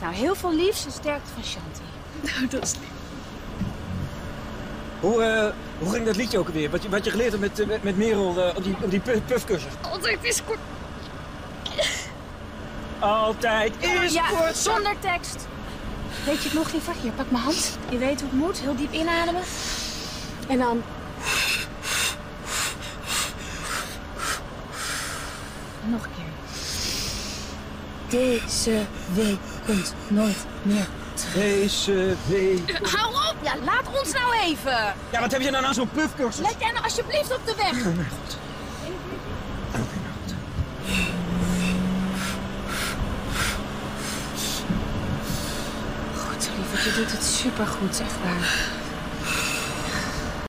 Nou, heel veel liefs en sterkte van Shanti. Nou, dat is lief. Hoe, eh, hoe ging dat liedje ook alweer? Wat je, wat je geleerd hebt met, eh, met, met Merel eh, op die, op die pu- puffcursus? Altijd is kort. Altijd is ja, kort. zonder tekst. Weet je het nog liever? Hier, pak mijn hand. Je weet hoe het moet. Heel diep inademen. En dan... En nog een keer. Deze week komt nooit meer Deze week... Hou op! Ja, laat ons nou even! Ja, wat heb je nou aan zo'n puffcursus? Let jij nou alsjeblieft op de weg! Oh mijn god. Oké, nou goed. Goed, lieverd, je doet het supergoed, echt waar.